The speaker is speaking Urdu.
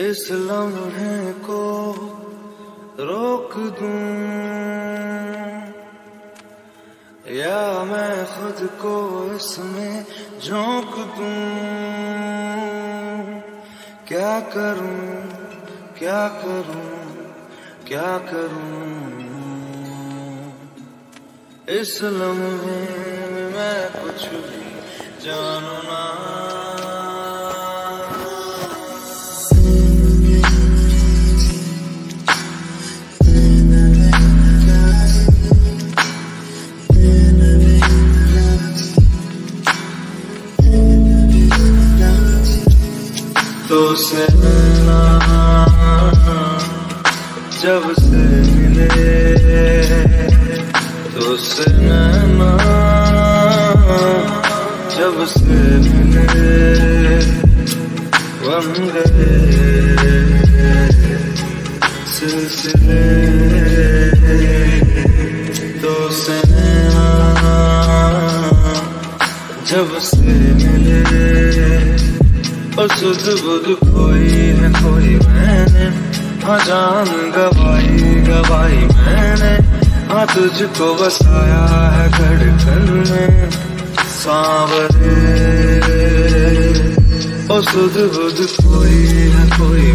اس لمحے کو روک دوں یا میں خود کو اس میں جھونک دوں؟ کیا کروں؟ کیا کروں؟ کیا کروں؟ اس لمحے میں کچھ بھی جانوں نہ تو سے جب سے ملے تو سے جب سے ملے بن گئے سلسلے تو سے جب سے ملے اور سد بدھ کوئی ہے، کوئی میں نے۔ ہاں جان گوائی گوائی میں نے۔ ہاں تجھ کو بسایا ہے دھڑکن میں۔ سانورے۔ اور سد بدھ کوئی ہے، کوئی